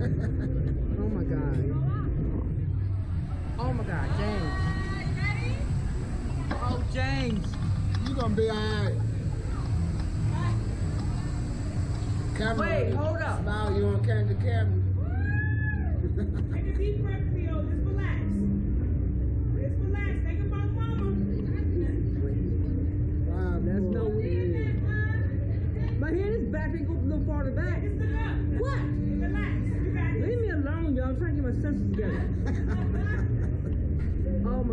oh my god. Oh my god, James. Oh James. You gonna be alright. Camera. Wait, hold up. Smile, you on camera, the camera. Take a deep breath, Cleo. Just relax. Just relax. Think about mama. Five, That's no three. My head is back, they go a little farther back. Just look up. What? Relax.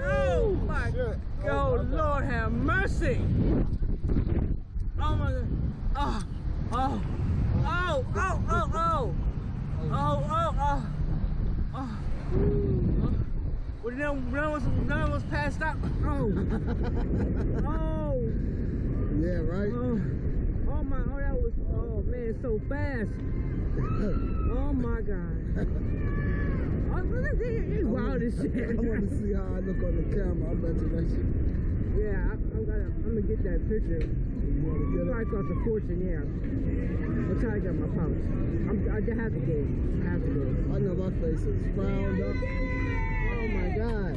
oh my God, oh my Lord God. have mercy. Oh my God. Oh, oh, oh, oh, oh, oh. Oh, oh, oh. oh. Well, none, none, was, none was passed out. Oh. oh. Yeah, right? Oh, oh my, oh, that was, oh man, so fast. oh my God. I want to see how I look on the camera. I bet you that shit. Yeah, I, I'm gonna, I'm gonna get that picture. You want to It get probably it? cost a fortune, yeah. I'll try to get my pouch. I'm, I just have to go. I have to go. I know my face is frowned up. Oh my god.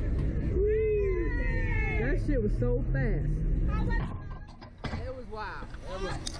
That shit was so fast. It was wild. That was